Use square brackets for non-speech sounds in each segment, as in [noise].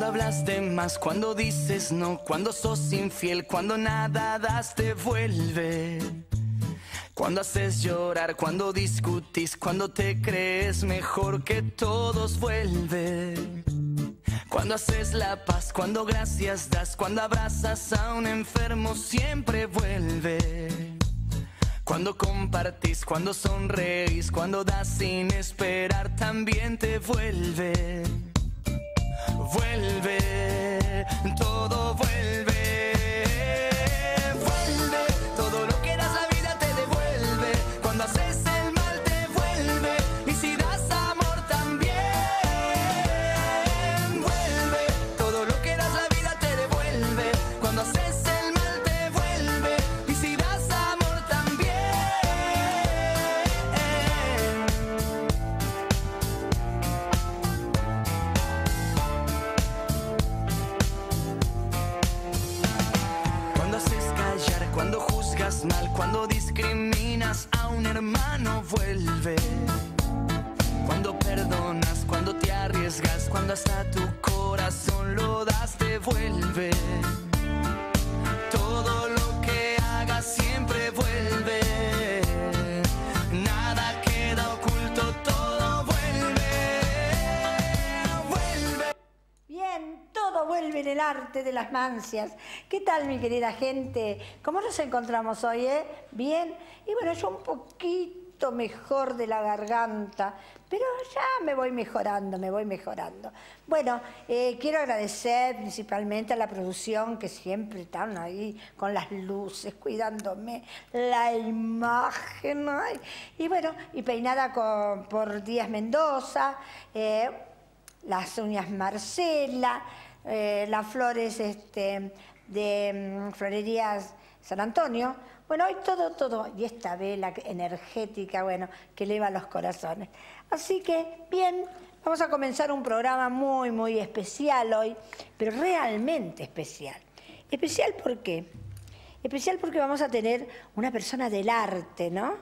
Cuando hablas de más, cuando dices no, cuando sos infiel, cuando nada das te vuelve. Cuando haces llorar, cuando discutís, cuando te crees mejor que todos vuelve. Cuando haces la paz, cuando gracias das, cuando abrazas a un enfermo, siempre vuelve. Cuando compartís, cuando sonreís, cuando das sin esperar, también te vuelve. Vuelve, todo vuelve. De las mancias. ¿Qué tal, mi querida gente? ¿Cómo nos encontramos hoy, eh? Bien. Y bueno, yo un poquito mejor de la garganta, pero ya me voy mejorando, me voy mejorando. Bueno, eh, quiero agradecer principalmente a la producción que siempre están ahí con las luces, cuidándome la imagen. ay. Y bueno, y peinada con- por Díaz Mendoza. eh, las uñas Marcela, eh, las flores este, de mm, Florerías San Antonio. Bueno, hoy todo, todo, y esta vela energética, bueno, que eleva los corazones. Así que, bien, vamos a comenzar un programa muy, muy especial hoy, pero realmente especial. Especial ¿por qué? Especial porque vamos a tener una persona del arte, ¿no?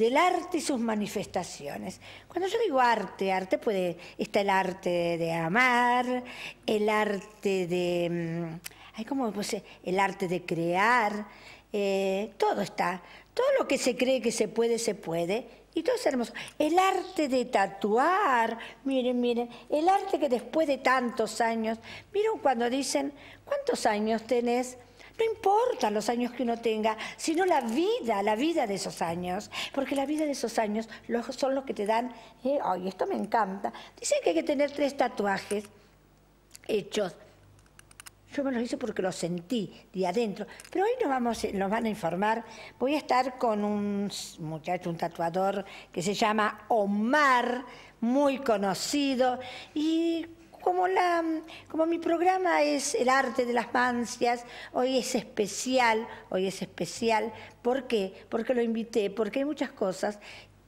Del arte y sus manifestaciones. Cuando yo digo arte, arte puede, está el arte de amar, el arte de, mm, ay, ¿cómo pues, el arte de crear, eh, todo está. Todo lo que se cree que se puede, se puede. Y todo es hermoso. El arte de tatuar, miren, miren, el arte que después de tantos años, miren cuando dicen, ¿cuántos años tenés? No importa los años que uno tenga, sino la vida, la vida de esos años. Porque la vida de esos años son los que te dan, eh, ay, esto me encanta. Dicen que hay que tener tres tatuajes hechos. Yo me los hice porque los sentí de adentro. Pero hoy nos, vamos, nos van a informar. Voy a estar con un muchacho, un tatuador que se llama Omar, muy conocido. Y como, la, como mi programa es el arte de las mancias, hoy es especial, hoy es especial. ¿Por qué? Porque lo invité, porque hay muchas cosas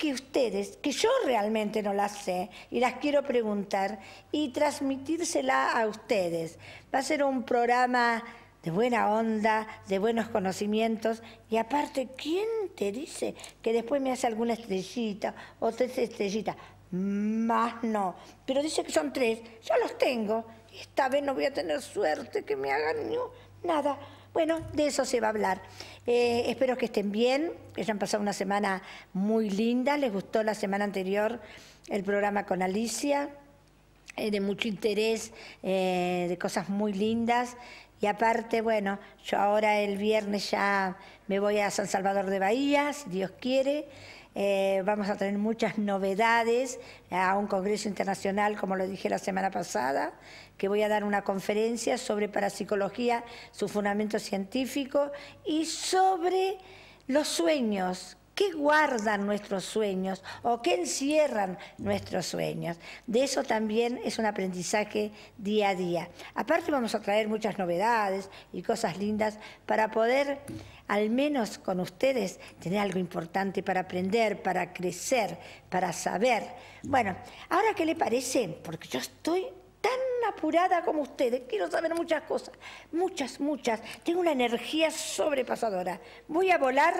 que ustedes, que yo realmente no las sé y las quiero preguntar y transmitírsela a ustedes. Va a ser un programa de buena onda, de buenos conocimientos y aparte, ¿quién te dice que después me hace alguna estrellita o tres estrellitas? Más no, pero dice que son tres, yo los tengo esta vez no voy a tener suerte que me hagan nada. Bueno, de eso se va a hablar. Eh, espero que estén bien, que hayan pasado una semana muy linda. Les gustó la semana anterior el programa con Alicia, eh, de mucho interés, eh, de cosas muy lindas. Y aparte, bueno, yo ahora el viernes ya me voy a San Salvador de Bahía, si Dios quiere. Eh, vamos a tener muchas novedades a un congreso internacional, como lo dije la semana pasada, que voy a dar una conferencia sobre parapsicología, su fundamento científico y sobre los sueños. ¿Qué guardan nuestros sueños o qué encierran nuestros sueños? De eso también es un aprendizaje día a día. Aparte vamos a traer muchas novedades y cosas lindas para poder, al menos con ustedes, tener algo importante para aprender, para crecer, para saber. Bueno, ahora qué le parece, porque yo estoy tan apurada como ustedes, quiero saber muchas cosas, muchas, muchas. Tengo una energía sobrepasadora. Voy a volar,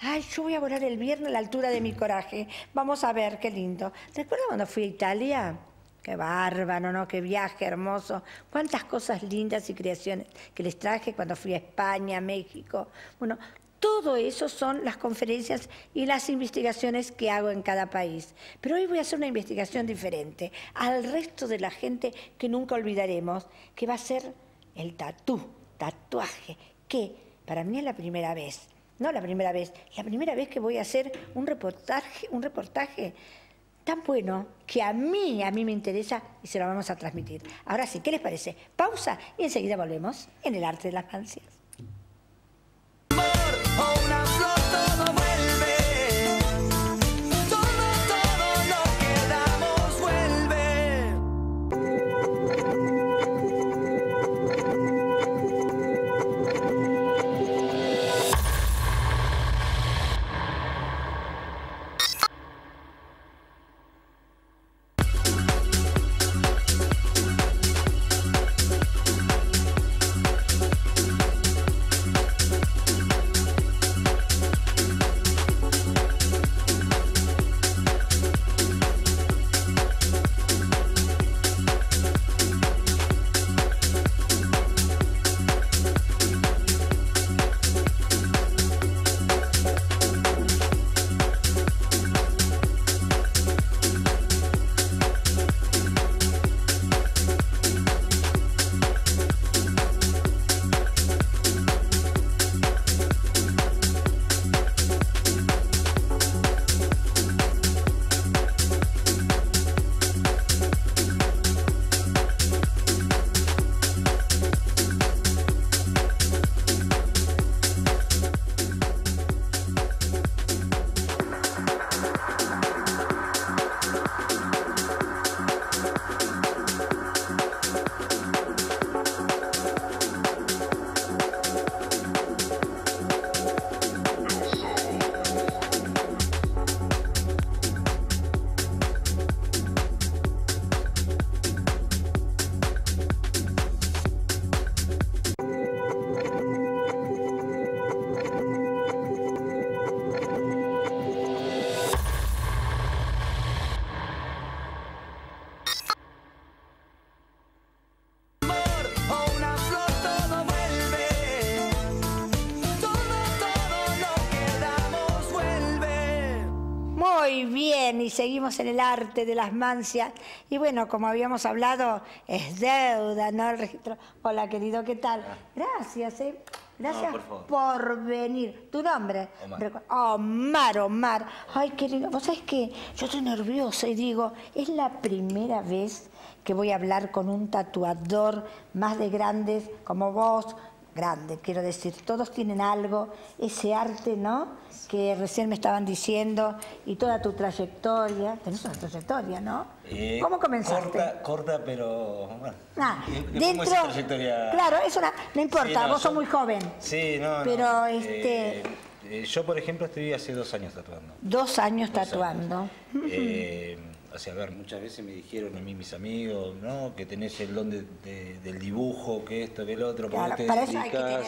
ay, yo voy a volar el viernes a la altura de mi coraje. Vamos a ver, qué lindo. ¿Recuerdan cuando fui a Italia? Qué bárbaro, ¿no? Qué viaje hermoso. Cuántas cosas lindas y creaciones que les traje cuando fui a España, México. Bueno, todo eso son las conferencias y las investigaciones que hago en cada país. Pero hoy voy a hacer una investigación diferente al resto de la gente que nunca olvidaremos, que va a ser el tatú, tatuaje, que para mí es la primera vez. No la primera vez, la primera vez que voy a hacer un reportaje, un reportaje tan bueno que a mí, a mí me interesa y se lo vamos a transmitir. Ahora sí, ¿qué les parece? Pausa y enseguida volvemos en el arte de las ansias o una flor y seguimos en el arte de las mancias. Y bueno, como habíamos hablado, es deuda, ¿no? El registro. Hola, querido, ¿qué tal? Gracias, ¿eh? Gracias por, venir. ¿Tu nombre? Omar. Omar, Omar. Ay, querido, vos sabés que yo estoy nerviosa y digo, es la primera vez que voy a hablar con un tatuador más de grandes como vos, grande, quiero decir, todos tienen algo, ese arte, ¿no? que recién me estaban diciendo y toda tu trayectoria. Tenés una trayectoria, ¿no? Eh, ¿Cómo comenzaste? Corta, corta pero bueno. Ah, dentro, trayectoria? Claro, eso no importa, vos sos muy joven. Sí, no, Pero este... Eh, eh, yo, por ejemplo, estoy hace dos años tatuando. Dos años tatuando. O sea, a ver, muchas veces me dijeron a mí mis amigos, ¿no? Que tenés el don del dibujo, que esto, que el otro, claro, para eso hay que tener...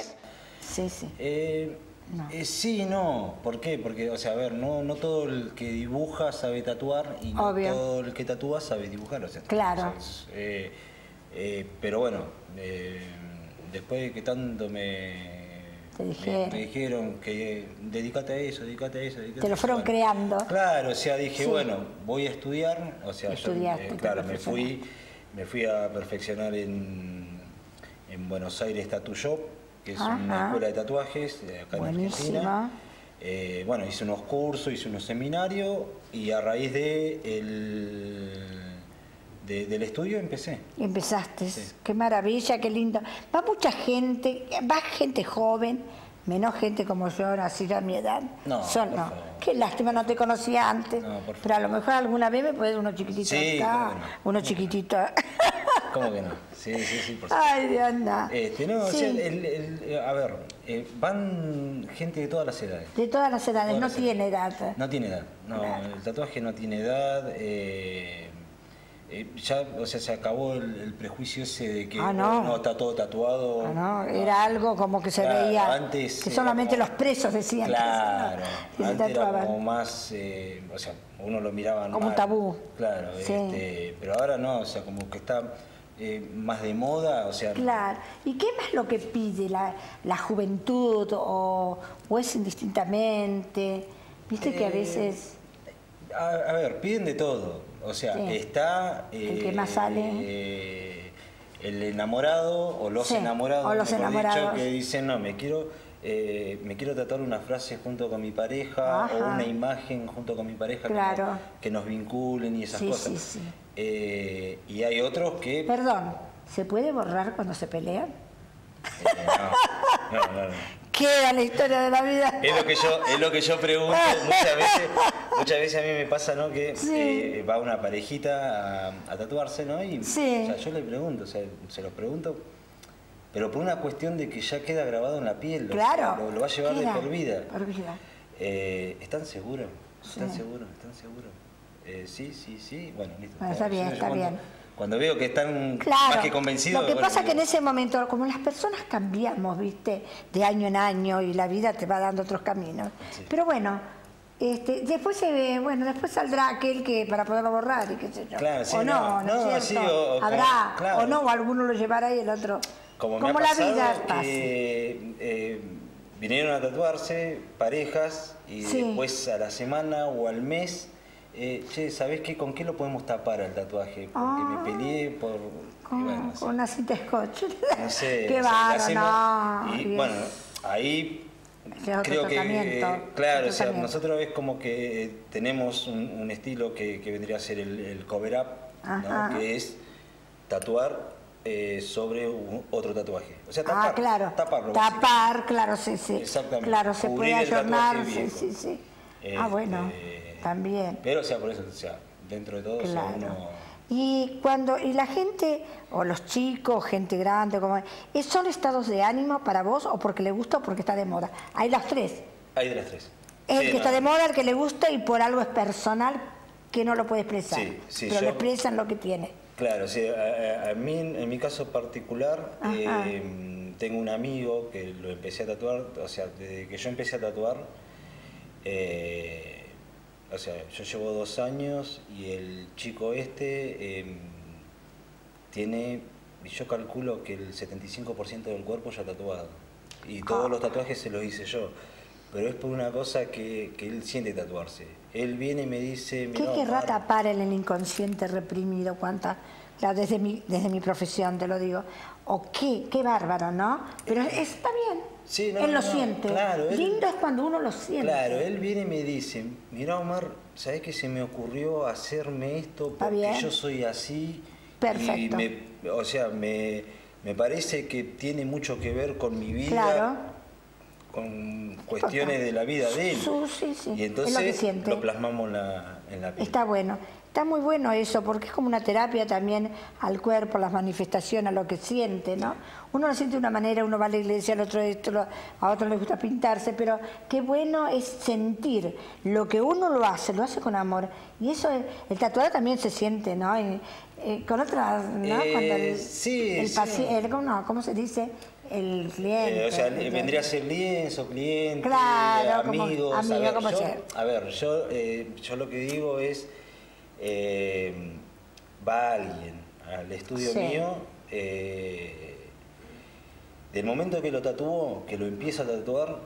Sí, sí. Eh, sí, no. ¿Por qué? Porque, o sea, a ver, no, no todo el que dibuja sabe tatuar y no todo el que tatúa sabe dibujar. O sea, claro. Eh, eh, pero bueno, después de que tanto me, me, dijeron que dedícate a eso, dedícate a eso. Te lo fueron creando. Claro, o sea, dije, bueno, voy a estudiar. O sea, yo, claro, me fui, me fui a perfeccionar en, en Buenos Aires Tattoo Shop que es una escuela de tatuajes acá en Argentina. Eh, bueno, hice unos cursos, hice unos seminarios y a raíz de el, del estudio empecé. Empezaste, qué maravilla, qué lindo. Va mucha gente, va gente joven, menos gente como yo, nacida a mi edad. No, no. Qué lástima, no te conocía antes. pero a lo mejor alguna vez me puedes uno chiquitito sí, acá, uno chiquitito. [laughs] ¿Cómo que no? Sí, sí, sí, por supuesto. Ay, Dios no. Este, no, o sea, el, a ver, eh, van gente de todas las edades. De todas las edades, no tiene edad. No tiene edad, no, el tatuaje no tiene edad. Eh, eh, ya, o sea, se acabó el, prejuicio ese de que ah, no. está todo tatuado. Ah, no, era algo como que se veía. Antes que solamente los presos decían claro, que se, antes era como más, o sea, uno lo miraba como un tabú. Claro, este, pero ahora no, o sea, como que está eh, más de moda, o sea... Claro, ¿y qué más lo que pide la, juventud o, o, es indistintamente? Viste que a eh, veces... A, ver, piden de todo, o sea, está... el que más sale eh, el enamorado o los enamorados, o los enamorados. que dicen, no, me quiero eh, me quiero tratar una frase junto con mi pareja o una imagen junto con mi pareja que, nos, vinculen y esas cosas. Eh, y hay otros que... Perdón, ¿se puede borrar cuando se pelean? Eh, no, no, no, Queda la historia de la vida. Es lo que yo, es lo que yo pregunto. Muchas veces, muchas veces a mí me pasa ¿no? que va una parejita a, tatuarse, ¿no? Y yo le pregunto, o sea, se los pregunto pero por una cuestión de que ya queda grabado en la piel. Claro. Lo, va a llevar de por vida. Por vida. Eh, ¿Están seguros? ¿Están seguros? ¿Están seguros? Eh, sí, sí, sí. Bueno, listo. está bien, está bien. Cuando veo que están más que convencidos... Lo que pasa es que en ese momento, como las personas cambiamos, viste, de año en año y la vida te va dando otros caminos. Pero bueno, este, después se ve, bueno, después saldrá aquel que para poderlo borrar y qué sé yo. Claro, sí, o no, no, ¿no cierto? Habrá, o no, o alguno lo llevará y el otro. Como, me ha la vida eh, eh, vinieron a tatuarse parejas y después a la semana o al mes, eh, che, ¿sabés qué? ¿Con qué lo podemos tapar al tatuaje? Porque me ah. peleé por... Con, una cinta scotch. No sé. [laughs] qué barro, no. Y bueno, ahí creo que claro o sea nosotros es como que tenemos un, estilo que, vendría a ser el, cover up ¿no? que es tatuar eh, sobre otro tatuaje. O sea, tapar, ah, claro. taparlo. Tapar, claro, sí, sí. Exactamente. Claro, se puede ayornar, sí, sí, sí. ah, bueno, este, también. Pero, o sea, por eso, o sea, dentro de todo, uno... Y cuando, y la gente, o los chicos, gente grande, como ¿son estados de ánimo para vos o porque le gusta o porque está de moda? Hay las tres. Hay de las tres. El que está de moda, el que le gusta y por algo es personal que no lo puede expresar. Sí, sí, pero le expresan lo que tiene. Claro, sí, a, mí, en mi caso particular, eh, tengo un amigo que lo empecé a tatuar, o sea, desde que yo empecé a tatuar, eh, o sea, yo llevo dos años y el chico este em, tiene, yo calculo que el 75% del cuerpo ya tatuado. Y todos los tatuajes se los hice yo pero es por una cosa que, él siente tatuarse. Él viene y me dice... ¿Qué querrá tapar en el inconsciente reprimido? ¿Cuánta? desde, mi, desde mi profesión te lo digo. O qué, qué bárbaro, ¿no? Pero está bien. Sí, él lo siente. Lindo es cuando uno lo siente. Claro, él viene y me dice, mira Omar, ¿sabes que se me ocurrió hacerme esto porque yo soy así? Perfecto. o sea, me, me parece que tiene mucho que ver con mi vida. Claro con cuestiones de la vida de él. Sí, sí, Y entonces lo, plasmamos en la piel. Está bueno. Está muy bueno eso, porque es como una terapia también al cuerpo, a las manifestaciones, a lo que siente, ¿no? Uno lo siente de una manera, uno va a la iglesia, al otro esto, a otro le gusta pintarse, pero qué bueno es sentir lo que uno lo hace, lo hace con amor. Y eso, el tatuado también se siente, ¿no? con otras, ¿no? Eh, sí, el, sí. ¿cómo se dice? el cliente. Eh, o sea, vendría a ser lienzo, cliente, claro, amigos. Como, amigo, a, ver, yo, a ver, yo, eh, yo lo que digo es, eh, va alguien al estudio mío, del momento que lo tatuó, que lo empieza a tatuar,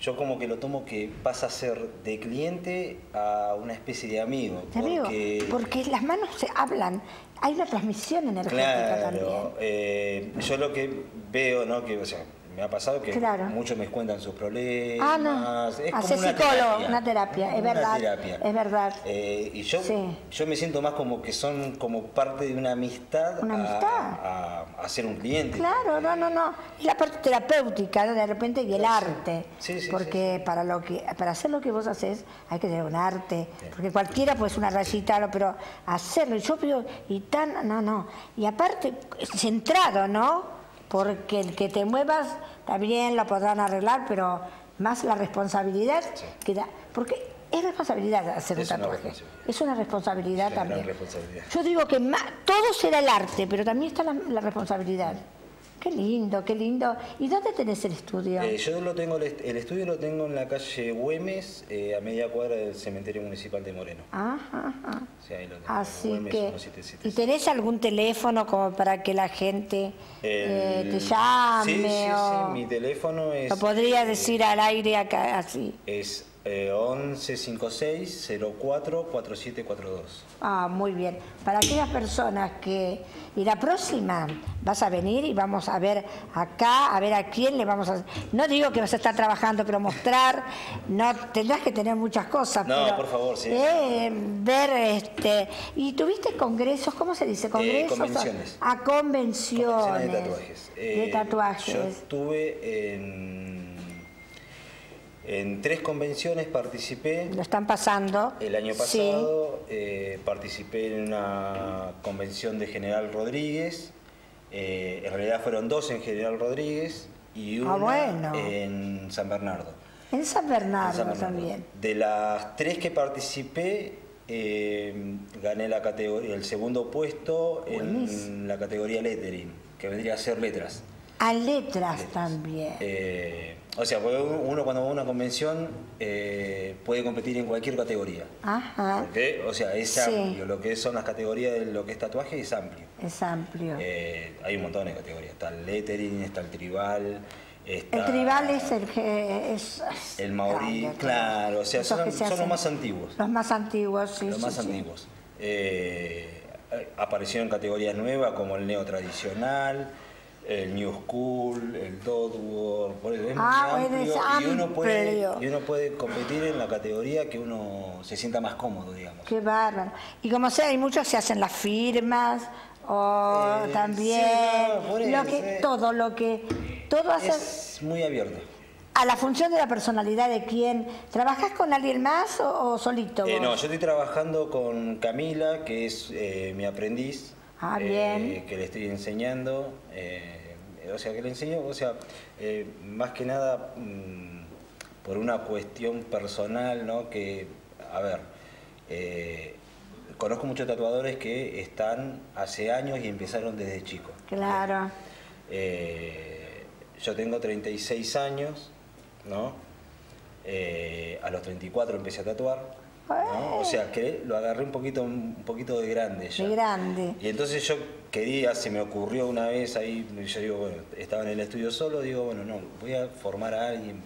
yo como que lo tomo que pasa a ser de cliente a una especie de amigo. porque, porque las manos se hablan, hay una transmisión energética claro, también. Eh, yo lo que veo, ¿no? Que, o sea, me ha pasado que muchos me cuentan sus problemas. Ah, no. Es como una psicólogo, una terapia, es verdad. Es verdad. Eh, y yo, yo me siento más como que son como parte de una amistad. Una amistad. A, ser un cliente. Claro, no, no, no. Y la parte terapéutica, de repente, y el arte. Sí, sí, porque para lo que para hacer lo que vos haces hay que tener un arte. Porque cualquiera pues una rayita, pero hacerlo. Yo veo, y tan, no, no. Y aparte, centrado, ¿no? Porque el que te muevas también lo podrán arreglar, pero más la responsabilidad que da, porque es responsabilidad hacer un tatuaje. Es una responsabilidad también. Yo digo que todo será el arte, pero también está la, responsabilidad. Qué lindo, qué lindo. ¿Y dónde tenés el estudio? Eh, yo lo tengo, el, estudio lo tengo en la calle Güemes, eh, a media cuadra del cementerio municipal de Moreno. Ajá, ajá. Sí, ahí lo tengo. Así que, ¿y tenés algún teléfono como para que la gente eh, te llame? Sí, sí, sí, mi teléfono es... Lo podría decir al aire acá, así. Es 1156 04 4742. Ah, muy bien. Para aquellas personas que... Y la próxima vas a venir y vamos a ver acá, a ver a quién le vamos a... No digo que vas a estar trabajando, pero mostrar, no tendrás que tener muchas cosas. No, por favor, sí. Eh, ver, este... ¿Y tuviste congresos? ¿Cómo se dice? Eh, ¿Congresos? convenciones. A, convenciones. de tatuajes. de eh, tatuajes. Yo estuve en en tres convenciones participé. Lo están pasando. El año pasado eh, participé en una convención de General Rodríguez. Eh, en realidad fueron dos en General Rodríguez y ah, una en San Bernardo. En San Bernardo, también. De las tres que participé, eh, gané la categoría, el segundo puesto en la categoría lettering, que vendría a ser letras. A letras, también. O sea, uno cuando va a una convención eh, puede competir en cualquier categoría. Ajá. O sea, es amplio. Lo que son las categorías de lo que es tatuaje es amplio. Es amplio. Eh, hay un montón de categorías. Está el lettering, está el tribal. el tribal es el que es, el maorí, claro, o sea, son, los más antiguos. Los más antiguos, sí. Los más antiguos. Eh, aparecieron categorías nuevas como el neotradicional el New School, el Dot por eso es ah, muy amplio, y, uno puede, y uno puede competir en la categoría que uno se sienta más cómodo, digamos. Qué bárbaro. Y como sea, hay muchos que se hacen las firmas, o eh, también lo que, todo lo que todo hace es muy abierto a la función de la personalidad de quién trabajas con alguien más o, solito eh, no yo estoy trabajando con Camila que es eh, mi aprendiz ah, bien. que le estoy enseñando o sea, que le enseño, o sea, eh, más que nada mm, por una cuestión personal, ¿no? Que, a ver, eh, conozco muchos tatuadores que están hace años y empezaron desde chicos. Claro. Eh, yo tengo 36 años, ¿no? a los 34 empecé a tatuar. O sea, que lo agarré un poquito, un poquito de grande ya. De grande. Y entonces yo quería, se me ocurrió una vez ahí, yo digo, bueno, estaba en el estudio solo, digo, bueno, no, voy a formar a alguien.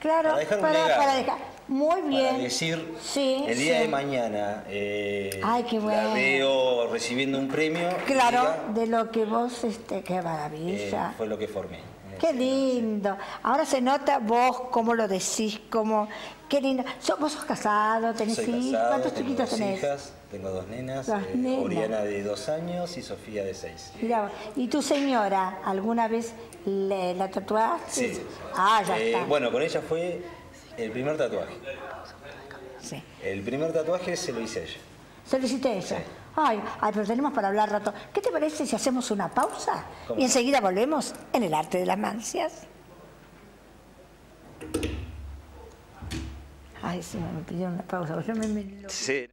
Claro, para dejar, un para, dejar. Muy bien. Para decir, el día de mañana eh, la veo recibiendo un premio. Claro, de lo que vos, este, qué maravilla. Eh, fue lo que formé. Qué lindo. Ahora se nota vos cómo lo decís, cómo... Qué lindo. ¿Vos sos casado? ¿Tenés hijos? ¿Cuántos chiquitos tenés? Hijas, tengo dos nenas, eh, Oriana de dos años y Sofía de seis. Mira, ¿y tu señora alguna vez le, la tatuaste? Sí. Ah, ya eh, está. Bueno, con ella fue el primer tatuaje. Sí. El primer tatuaje se lo hice ella. ¿Se lo hiciste ella? Sí. Ay, ay, pero tenemos para hablar rato. ¿Qué te parece si hacemos una pausa? Y enseguida volvemos en el arte de las mancias. Ay, sí, me pidieron una pausa. Yo me, me Sí.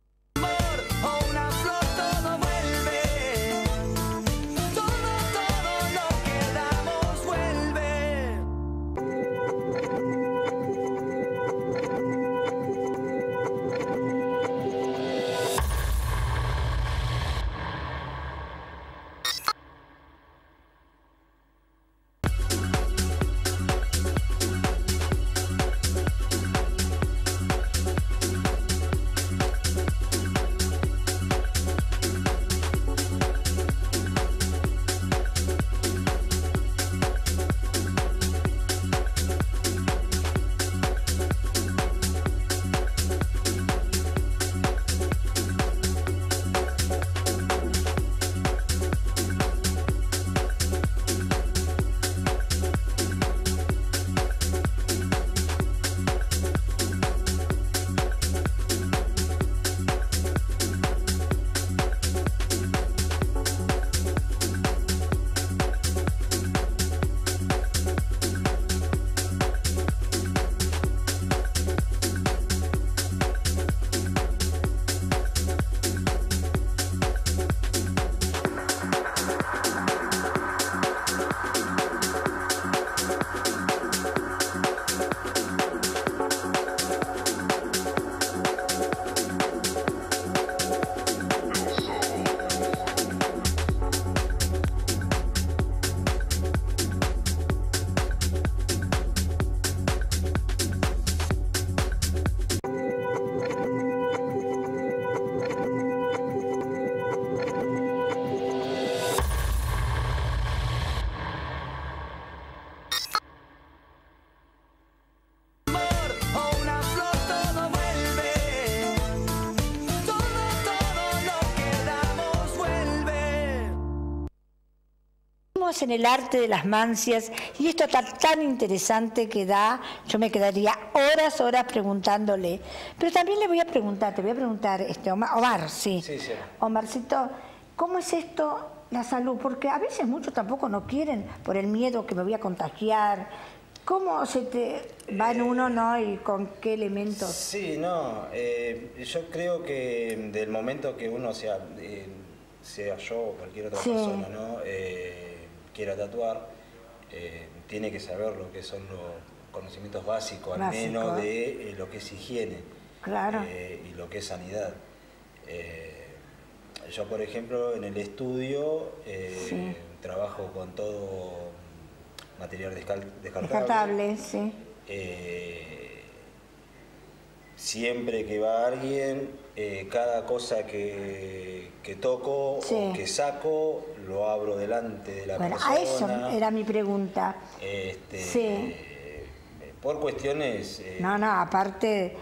En el arte de las mancias y esto está tan interesante que da, yo me quedaría horas, horas preguntándole. Pero también le voy a preguntar, te voy a preguntar, este, Omar, Omar sí. Sí, sí. Omarcito, ¿cómo es esto la salud? Porque a veces muchos tampoco no quieren por el miedo que me voy a contagiar. ¿Cómo se te va en uno, no? ¿Y con qué elementos? Sí, no. Eh, yo creo que del momento que uno sea, eh, sea yo o cualquier otra persona, ¿no? Eh, quiera tatuar, tiene que saber lo que son los conocimientos básicos, al menos de lo que es higiene. Claro. y lo que es sanidad. yo, por ejemplo, en el estudio trabajo con todo material descartable. Descartable, sí. Eh, siempre que va alguien, eh, cada cosa que, toco o que saco, lo abro delante de la persona. A eso era mi pregunta. Este, sí. por cuestiones... Eh, no, no, aparte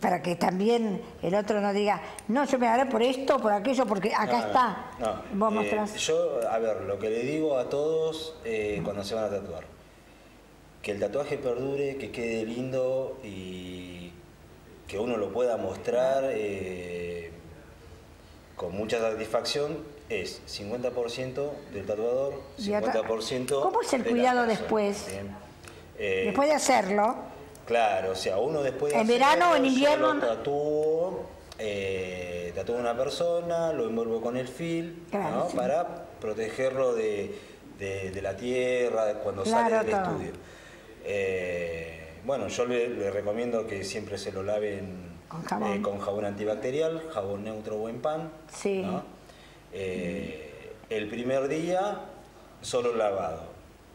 para que también el otro no diga, no, yo me haré por esto, por aquello, porque acá está. No, Vos eh, yo, a ver, lo que le digo a todos eh, cuando se van a tatuar, que el tatuaje perdure, que quede lindo y que uno lo pueda mostrar eh, con mucha satisfacción, es 50% del tatuador, 50% ¿Cómo es el cuidado después? después de hacerlo Claro, o sea, uno después de ¿En verano o en invierno? Tatúo, eh, tatúo a una persona, lo envuelvo con el fil, ¿no? Para protegerlo de, la tierra cuando sale del estudio. Eh, bueno, yo le, recomiendo que siempre se lo laven eh, con jabón, antibacterial, jabón neutro o en pan. Sí. Eh, el primer día, solo lavado.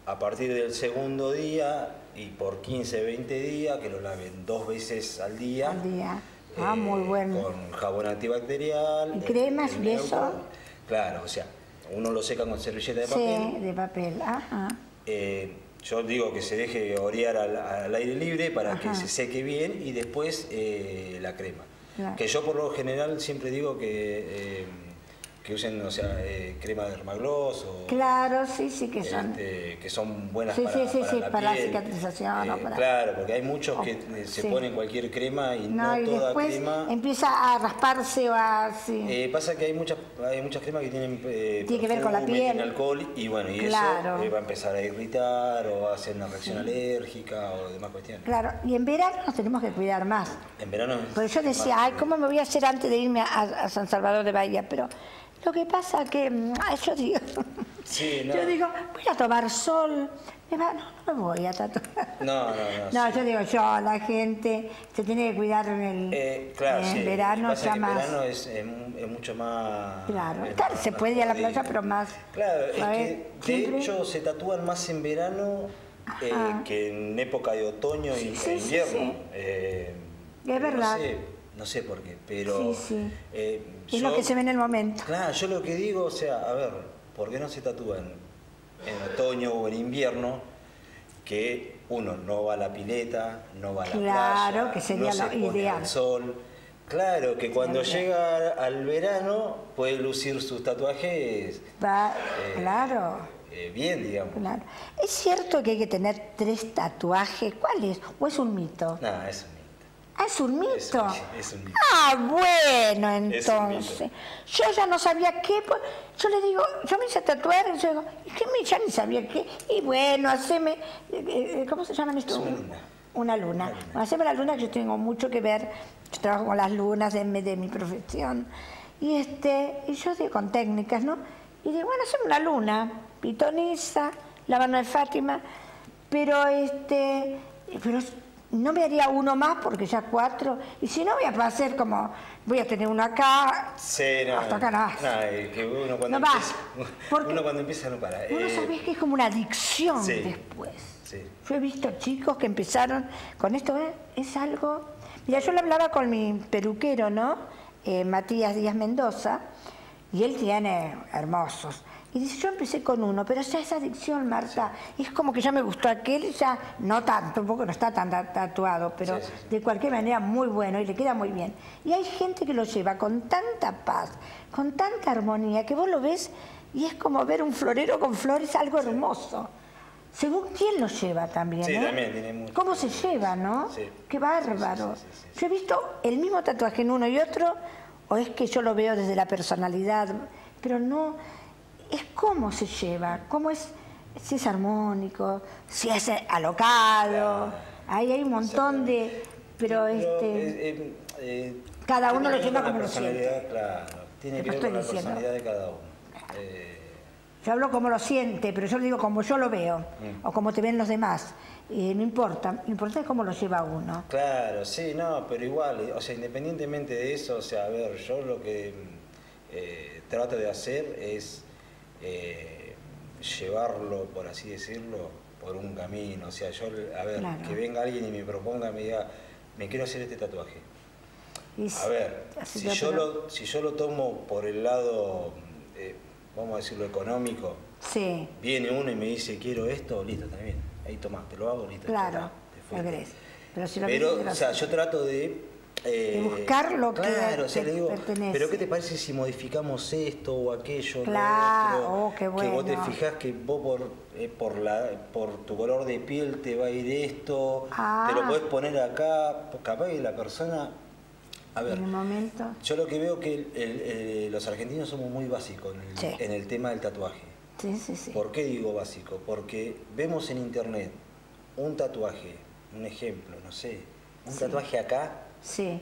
A partir del segundo día, y por 15, 20 días, que lo laven dos veces al día. Al día. Ah, muy eh, bueno. Con jabón antibacterial. ¿Y cremas y eso? Claro, o sea, uno lo seca con servilleta de papel. Sí, de papel, ajá. Eh, yo digo que se deje orear al, aire libre para que se seque bien y después eh, la crema. Que yo por lo general siempre digo que que usen, o sea, eh, crema de dermagloss o... Claro, sí, sí, que son... Este, que son buenas sí, para, sí, sí, para sí, la, para la cicatrización. Eh, Claro, porque hay muchos que eh, se ponen cualquier crema y no, y toda después crema... empieza a rasparse o a... Sí. Eh, pasa que hay muchas, hay muchas cremas que tienen... Tiene que ver con la piel. alcohol y bueno, y eso va a empezar a irritar o va a hacer una reacción alérgica o demás cuestiones. Claro, y en verano nos tenemos que cuidar más. En verano... Porque yo decía, ay, ¿cómo me voy a hacer antes de irme a, a San Salvador de Bahía? Pero lo que pasa que, mm, yo digo, [laughs] yo digo, voy a tomar sol, no, no me voy a tatuar. No, no, no. [laughs] No, yo digo, yo, la gente se tiene que cuidar en el eh, claro, en verano ya más. verano es, es, mucho más. Claro, claro se puede ir a la playa, pero más. Claro, es que de hecho se tatúan más en verano eh, que en época de otoño y invierno. Eh, es verdad. No sé, por qué, pero. Sí, sí. Es lo que se ve en el momento. Claro, yo lo que digo, o sea, a ver, ¿por qué no se tatúan en otoño o en invierno? Que uno no va a la pileta, no va a la claro, playa, que sería no lo ideal. sol. Claro, que cuando llega al verano puede lucir sus tatuajes. Va, eh, claro. Eh, bien, digamos. Claro. ¿Es cierto que hay que tener tres tatuajes? ¿Cuál es? ¿O es un mito? No, es un es un mito. Es un, Ah, bueno, entonces. Yo ya no sabía qué. Pues, yo le digo, yo me hice tatuar y yo digo, ¿y qué me ya ni sabía qué? Y bueno, haceme. Eh, eh, ¿Cómo se llaman esto? Una luna. Una luna. haceme la luna, que yo tengo mucho que ver. Yo trabajo con las lunas de, de mi profesión. Y, este, y yo digo, con técnicas, ¿no? Y digo, bueno, haceme una luna, pitoniza, la mano de Fátima, pero este. Pero no me haría uno más porque ya cuatro, y si no voy a hacer como, voy a tener uno acá, sí, no, hasta acá. No, que uno cuando, no empieza, uno cuando empieza no para. Uno eh, que es como una adicción después. Sí. Yo he visto chicos que empezaron con esto, ¿eh? es algo... Mira, yo le hablaba con mi peluquero, ¿no? Eh, Matías Díaz Mendoza, y él tiene hermosos. Y dice, yo empecé con uno, pero ya esa adicción, Marta, es como que ya me gustó aquel, ya no tanto, tampoco no está tan tatuado, pero de cualquier manera muy bueno y le queda muy bien. Y hay gente que lo lleva con tanta paz, con tanta armonía, que vos lo ves y es como ver un florero con flores, algo hermoso. Según quién lo lleva también, sí, ¿eh? también tiene mucho. ¿Cómo se lleva, no? Qué bárbaro. Yo he visto el mismo tatuaje en uno y otro, o es que yo lo veo desde la personalidad, pero no es cómo se lleva, cómo es, si es armónico, si es alocado. Ahí hay un montón de. Pero este. Eh, eh, cada uno lo lleva como lo siente. Claro, tiene que ver con la personalidad de cada uno. Eh, yo hablo como lo siente, pero yo lo digo como yo lo veo, mm. o como te ven los demás. no importa, lo importante es cómo lo lleva uno. Claro, sí, no, pero igual, o sea, independientemente de eso, o sea, a ver, yo lo que trato de hacer es eh, llevarlo, por así decirlo, por un camino. O sea, yo, a ver, que venga alguien y me proponga, me diga, me quiero hacer este tatuaje. a ver, si yo, lo, si yo lo tomo por el lado, eh, vamos a decirlo, económico, sí. viene uno y me dice, quiero esto, listo, también. Ahí tomás, te lo hago, listo. Claro, Pero, si Pero o sea, yo trato de eh, buscar lo que, pertenece. Pero ¿qué te parece si modificamos esto o aquello? Claro, oh, Que vos te fijás que vos por, eh, por, la, por tu color de piel te va a ir esto, te lo ah. podés poner acá, capaz que la persona... A ver, momento. yo lo que veo que los argentinos somos muy básicos en el, en el tema del tatuaje. Sí, sí, sí. ¿Por qué digo básico? Porque vemos en internet un tatuaje, un ejemplo, no sé, un tatuaje acá Sí.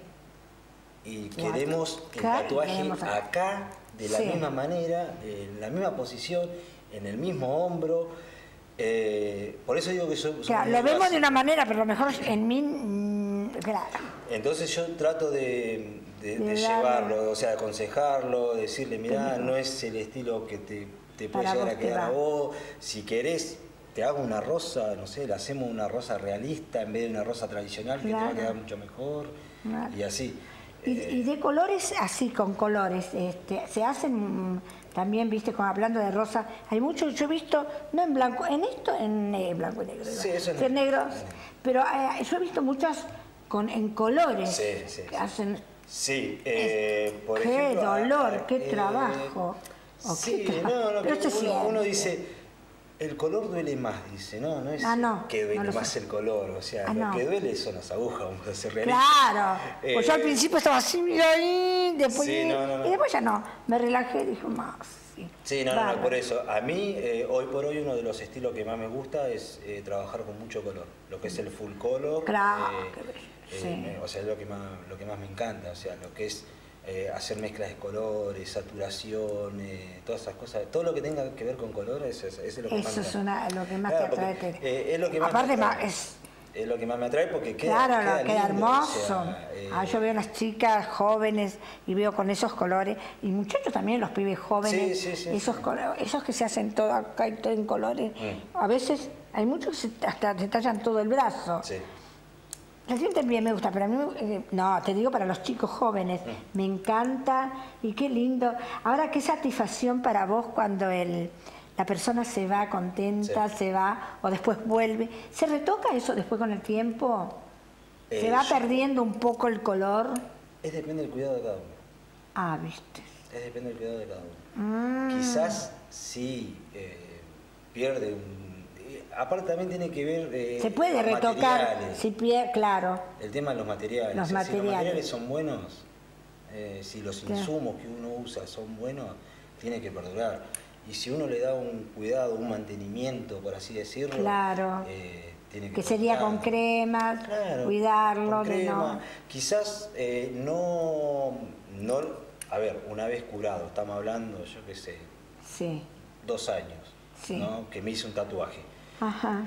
Y queremos el tatuaje acá, de la misma manera, en la misma posición, en el mismo hombro. Eh, por eso digo que yo... lo vemos de una manera, pero a lo mejor en mí, mm, claro. Entonces yo trato de, llevarlo, o sea, aconsejarlo, decirle, mira, no es el estilo que te, te puede llegar a quedar a vos. Si querés, te hago una rosa, no sé, le hacemos una rosa realista en vez de una rosa tradicional que te va a quedar mucho mejor. Y así. Y, eh, de colores, así, con colores, este, se hacen también, viste, como hablando de rosa, hay muchos, yo he visto, no en blanco, en esto, en eh, blanco y negro, sí, eso en negro, pero eh, yo he visto muchas con, en colores sí, sí, que hacen... Sí, por qué dolor, qué trabajo. sí, no, no, pero uno dice el color duele más, dice, no, no es ah, que duele más el color, o sea, ah, lo que duele son las agujas, vamos a ser realistas. Claro, pues yo al eh, principio estaba así, mira ahí, después, y después ya no, me relajé y dije, más. Sí, no, no, por eso. A mí, eh, hoy por hoy, uno de los estilos que más me gusta es eh, trabajar con mucho color. Lo que es el full color. Claro, O sea, es lo que, más, lo que más me encanta. O sea, lo que es eh, hacer mezclas de colores, saturaciones, todas esas cosas, todo lo que tenga que ver con colores, eso, es lo que más es lo que más te atrae. Eh, es lo que más Aparte, me atrae. Es, es lo que más me atrae porque queda, claro, queda, hermoso. Eh, ah, yo veo unas chicas jóvenes y veo con esos colores, y muchachos también, los pibes jóvenes, sí, sí, esos, esos que se hacen todo acá y todo en colores. Mm. A veces hay muchos que hasta se tallan todo el brazo. La también me gusta, pero a mí, eh, no, te digo para los chicos jóvenes, me encanta y qué lindo. Ahora, qué satisfacción para vos cuando el, la persona se va contenta, se va o después vuelve. ¿Se retoca eso después con el tiempo? ¿Se va perdiendo un poco el color? Es depende del cuidado de cada uno. Ah, viste. Es depende del cuidado de cada uno. Mm. Quizás sí eh, pierde un aparte también tiene que ver... Eh, Se puede retocar, si claro. El tema de los materiales. Los materiales. Si los materiales son buenos, eh, si los insumos que uno usa son buenos, tiene que perdurar. Y si uno le da un cuidado, un mantenimiento, por así decirlo, claro. Eh, tiene que, que sería con crema, cuidarlo, con Quizás no, no, a ver, una vez curado, estamos hablando, yo qué sé, sí. dos años, ¿no? que me hice un tatuaje Ajá.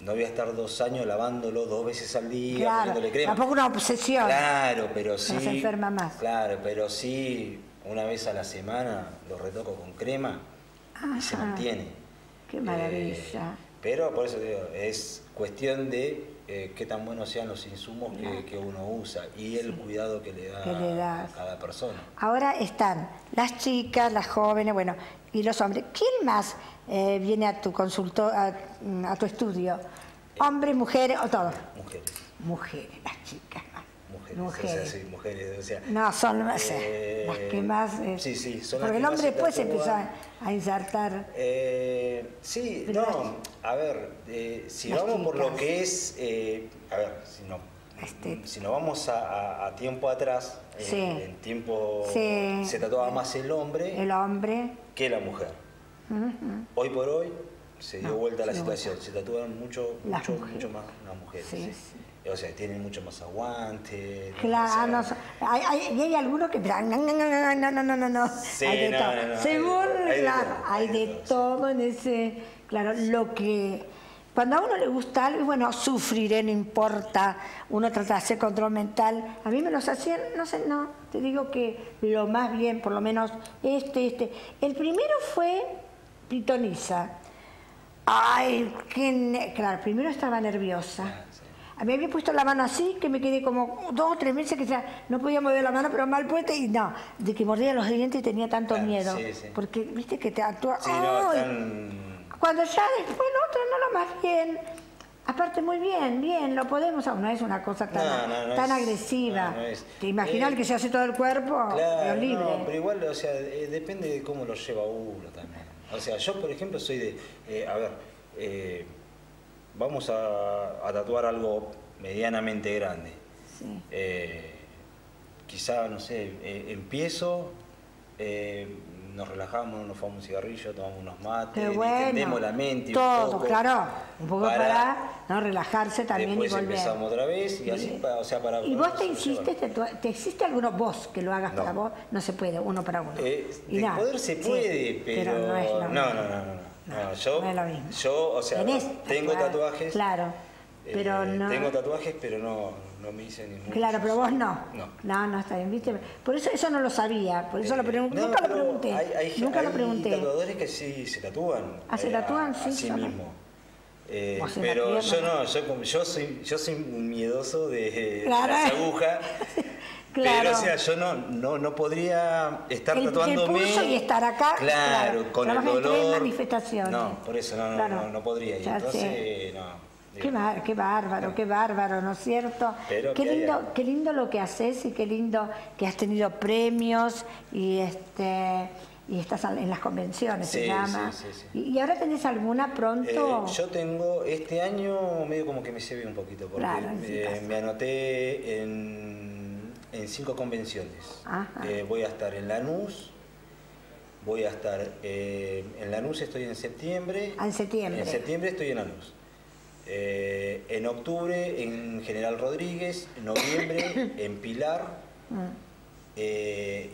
No voy a estar dos años lavándolo dos veces al día, claro, poniéndole crema. Tampoco una obsesión. Claro, pero sí. No se enferma más. Claro, pero sí, una vez a la semana lo retoco con crema y se mantiene. Qué maravilla. Eh, pero por eso digo, es cuestión de eh, qué tan buenos sean los insumos que, uno usa y el cuidado que le da a cada persona. Ahora están las chicas, las jóvenes, bueno, y los hombres. ¿Quién más eh, viene a tu consultor, a, tu estudio? ¿Hombres, mujeres o todos? Mujeres. Mujeres, las chicas mujeres. sí, mujeres, o sea, no, son las eh, que más... Eh, sí, sí, son Porque el hombre después se empieza a insertar... Sí, no, a ver, si vamos por lo que es... a ver, si no, este, si nos vamos a, tiempo atrás, en tiempo se tatuaba más el hombre, el hombre que la mujer. Hoy por hoy se dio vuelta la situación, se tatuaron mucho, mucho, mucho más las mujeres. Sí, o sea, tienen mucho más aguante. Claro, hay, y hay algunos que no, no, no, no, no, no, Sí, hay de todo. Según, hay, de, todo, en ese, claro, lo que, cuando a uno le gusta algo, bueno, sufriré, no importa, uno trata de hacer control mental, a mí me los hacían, no sé, no, te digo que lo más bien, por lo menos este, este, el primero fue pitoniza, ay, que, claro, primero estaba nerviosa, a mí me había puesto la mano así, que me quedé como dos o tres meses que ya no podía mover la mano, pero mal puesta y no, de que mordía los dientes y tenía tanto miedo. Porque, viste, que te actúa... Sí, no, Cuando ya después otro no lo más bien. Aparte, muy bien, bien, lo podemos, no es una cosa tan, tan agresiva. ¿Te imaginas eh, que se hace todo el cuerpo? Claro, libre. No, pero igual, o sea, eh, depende de cómo lo lleva uno también. O sea, yo, por ejemplo, soy de, eh, a ver, vamos a, tatuar algo medianamente grande. Eh, quizá, no sé, eh, empiezo, eh, nos relajamos, nos fumamos un cigarrillo, tomamos unos mates, bueno, la mente. Todo, claro, un poco para, no relajarse también y volver. empezamos otra vez y así, o sea, para... ¿Y vos te hiciste, te, hiciste alguno vos que lo hagas para vos? No se puede, uno para uno. de poder se puede, pero... no, es lo no, no, no, no. No, yo, yo, o sea, tengo tatuajes. Claro, pero eh, no. Tengo tatuajes, pero no, no me hice ningún. Claro, pero vos no. No. No, no está bien, ¿viste? Por eso eso no lo sabía, por eso lo pregunté. nunca lo pregunté. Hay, nunca lo pregunté. tatuadores que sí se tatúan. ¿Ah, se eh, tatúan? sí. A sí mismo. Eh, pero yo no, yo, yo, soy, yo soy un miedoso de, claro. las agujas. [laughs] Pero, o sea, yo no, no, no podría estar el, tatuándome. El y estar acá. Claro, con el dolor. manifestaciones. No, por eso no, no, no, podría. Y entonces, no. Qué, qué, bárbaro, qué bárbaro, ¿no es cierto? qué lindo, qué lindo lo que haces y qué lindo que has tenido premios y este y estás en las convenciones, se llama. Sí, sí, ¿Y ahora tenés alguna pronto? Eh, yo tengo, este año medio como que me se ve un poquito, porque eh, me anoté en en cinco convenciones. Eh, voy a estar en Lanús, voy a estar eh, en Lanús estoy en septiembre. Ah, en septiembre. En septiembre estoy en Lanús. Eh, en octubre en General Rodríguez, en noviembre [coughs] en Pilar mm.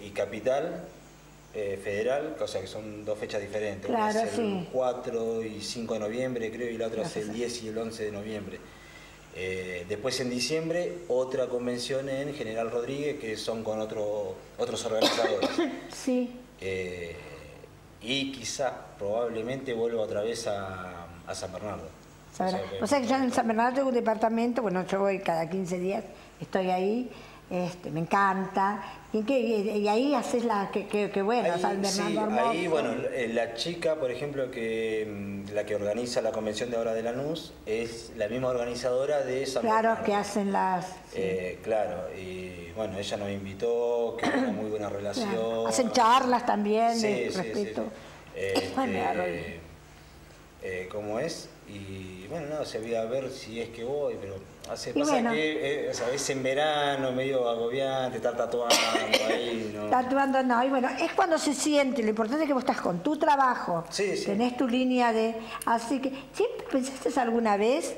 y Capital Federal, o sea que son dos fechas diferentes. Claro, es el 4 y 5 de noviembre creo y la otra es el 10 y el 11 de noviembre. Eh, después en diciembre otra convención en General Rodríguez que son con otro, otros organizadores. [coughs] Sí. Eh, y quizás probablemente vuelva otra vez a, San Bernardo. O sea, que... yo en San Bernardo tengo un departamento, bueno, yo voy cada 15 días, estoy ahí, este, me encanta, ¿Y, ahí haces la que, que, bueno, ahí, San Bernardo Ahí, bueno, eh, la chica, por ejemplo, que mm, la que organiza la convención de ahora de Lanús es la misma organizadora de San Claro, que hacen las... Eh, claro, y bueno, ella nos invitó, que una muy buena relación. Hacen charlas también de respeto. Este, eh, ¿Cómo es? Y bueno, no, se veía a ver si es que voy, pero hace pasa que eh, es en verano, medio agobiante, estar tatuando [laughs] ahí, ¿no? Tatuando no, y bueno, es cuando se siente, lo importante es que vos estás con tu trabajo, tenés tu línea de... Así que, ¿siempre pensaste alguna vez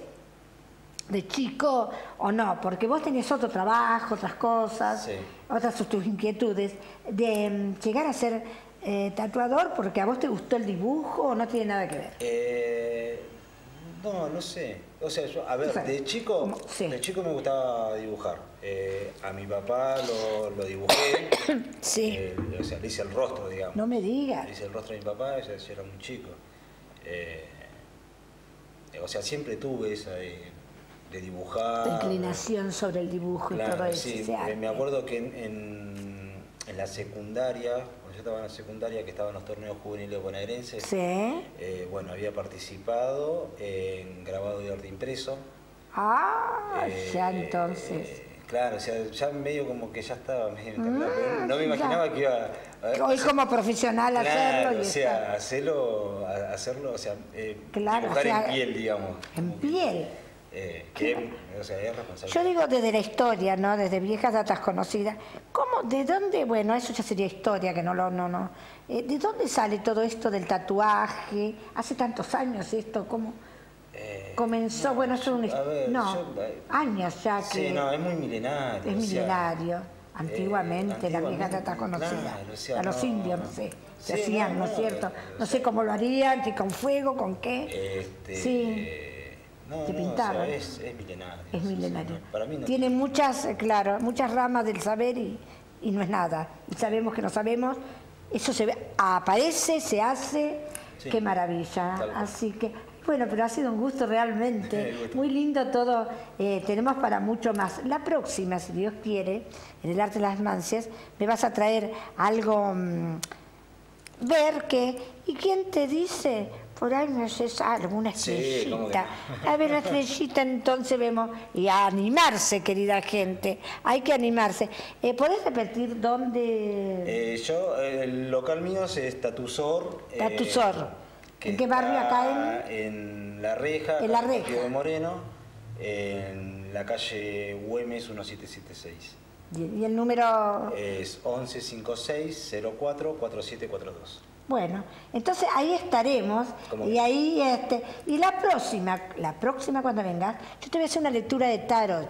de chico o no? Porque vos tenés otro trabajo, otras cosas, otras tus inquietudes, de mm, llegar a ser eh, tatuador porque a vos te gustó el dibujo o no tiene nada que ver. Eh no, no sé. O sea, yo, a ver, de chico, de chico me gustaba dibujar. Eh, a mi papá lo, lo dibujé. [coughs] Sí. Eh, o sea, le hice el rostro, digamos. No me digas. Le hice el rostro a mi papá, yo, era muy chico. Eh, o sea, siempre tuve esa, de dibujar. La inclinación sobre el dibujo y todo eso. Sí, me acuerdo que en, en, la secundaria, cuando yo estaba en la secundaria, que estaba en los torneos juveniles bonaerenses, sí. Eh, bueno, había participado en grabado de arte impreso. Ah, ya entonces. Claro, o sea, ya medio como que ya estaba medio mm, no me imaginaba que iba a... Hoy como profesional hacerlo y o sea, hacerlo, hacerlo, o sea, eh, dibujar en piel, digamos. En piel. Eh, que, o sea, es responsable. Yo digo desde la historia, ¿no? Desde viejas datas conocidas. ¿Cómo, de dónde, bueno, eso ya sería historia, que no lo, no, no. Eh, ¿De dónde sale todo esto del tatuaje? Hace tantos años esto, ¿cómo? Eh, Comenzó, bueno, es un... no, eh, años ya que... Sí, no, es muy milenario. Es milenario. Antiguamente, la vieja trata conocida. a los indios, no sé, se hacían, ¿no es cierto? No sé cómo lo harían, si con fuego, con qué. Este, sí. No, se pintaban. es, es, milenario. Es milenario. para mí Tiene muchas, eh, claro, muchas ramas del saber y, y, no es nada. Y sabemos que no sabemos. Eso se ve, aparece, se hace. Qué maravilla. Así que bueno, pero ha sido un gusto realmente. [laughs] Muy lindo todo. Eh, tenemos para mucho más. La próxima, si Dios quiere, en el arte de las mancias, me vas a traer algo. Mm, ver que. ¿Y quién te dice? Por ahí me haces alguna estrellita. a ver, una estrellita, entonces vemos. Y a animarse, querida gente. Hay que animarse. Eh, ¿Podés repetir dónde.? Eh, yo, el local mío es Tatusor. Tatusor. ¿En qué barrio acá en? En La Reja, en La Reja. de Moreno, en la calle Güemes 1776. ¿Y el número? Es 1156-04-4742. Bueno, entonces ahí estaremos y ahí este y la próxima, la próxima cuando vengas, yo te voy a hacer una lectura de tarot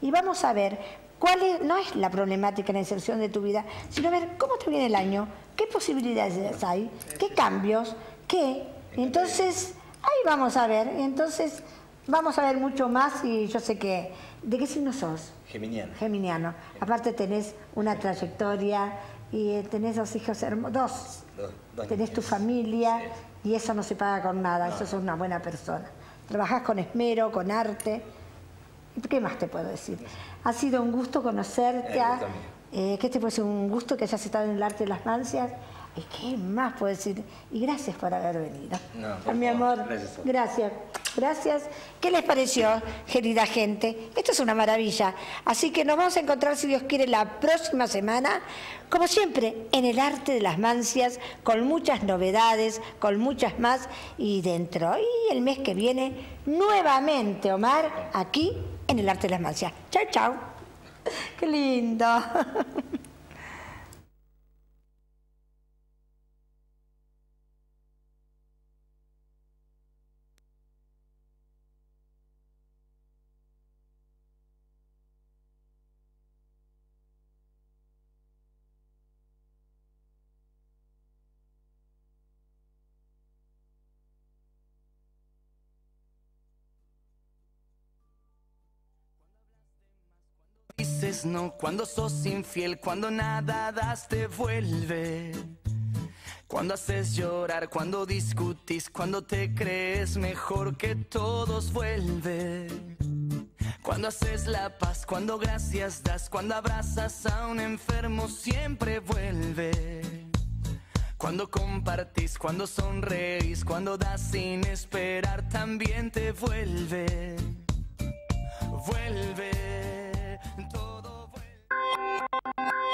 y vamos a ver cuál es, no es la problemática la inserción de tu vida, sino ver cómo te viene el año, qué posibilidades hay, qué cambios, qué. Entonces, ahí vamos a ver. Entonces, vamos a ver mucho más y yo sé que... ¿De qué signo sos? Geminiano. Geminiano. Aparte tenés una trayectoria y tenés dos hijos hermosos, dos. tenés tu familia y eso no se paga con nada, eso es una buena persona. Trabajás con esmero, con arte. ¿Qué más te puedo decir? Ha sido un gusto conocerte. Eh, eh, ¿Qué te puede ser un gusto que hayas estado en el arte de las mancias? ¿Y qué más puedo decir? Y gracias por haber venido. No, mi amor, gracias. gracias. ¿Qué les pareció, querida gente? Esto es una maravilla. Así que nos vamos a encontrar, si Dios quiere, la próxima semana, como siempre, en el arte de las mancias, con muchas novedades, con muchas más. Y dentro, y el mes que viene, nuevamente, Omar, aquí en el arte de las mancias. Chao, chao. [laughs] Qué lindo. [laughs] dices no, cuando sos infiel, cuando nada das te vuelve. Cuando haces llorar, cuando discutís, cuando te crees mejor que todos vuelve. Cuando haces la paz, cuando gracias das, cuando abrazas a un enfermo siempre vuelve. Cuando compartís, cuando sonreís, cuando das sin esperar también te vuelve. Vuelve. Bye.